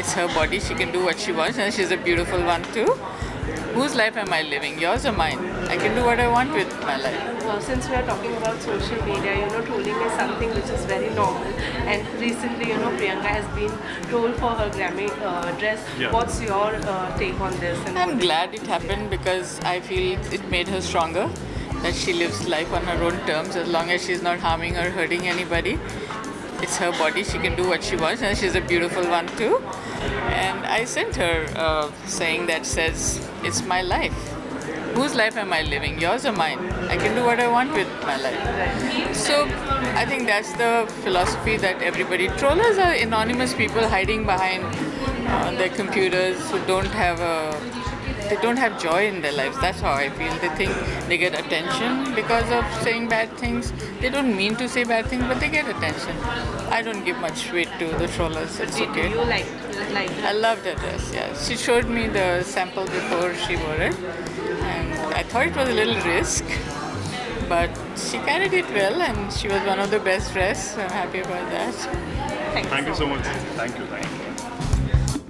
It's her body. She can do what she wants, and she's a beautiful one too. Whose life am I living? Yours or mine? I can do what I want with my life. Uh, since we are talking about social media, you know, trolling is something which is very normal. And recently, you know, Priyanka has been trolled for her Grammy uh, dress. Yeah. What's your uh, take on this? And I'm glad it happened because I feel it made her stronger. That she lives life on her own terms as long as she's not harming or hurting anybody. It's her body, she can do what she wants, and she's a beautiful one too. And I sent her uh, saying that says, It's my life. Whose life am I living? Yours or mine? I can do what I want with my life. So I think that's the philosophy that everybody. Trollers are anonymous people hiding behind uh, their computers who don't have a they don't have joy in their lives. That's how I feel. They think they get attention because of saying bad things. They don't mean to say bad things, but they get attention. I don't give much weight to the trollers. It's okay. you like like I loved her dress. Yeah, she showed me the sample before she wore it, and I thought it was a little risk, but she carried it well, and she was one of the best dressed. So I'm happy about that. Thank you Thank you so so much. Thank you. Thank you.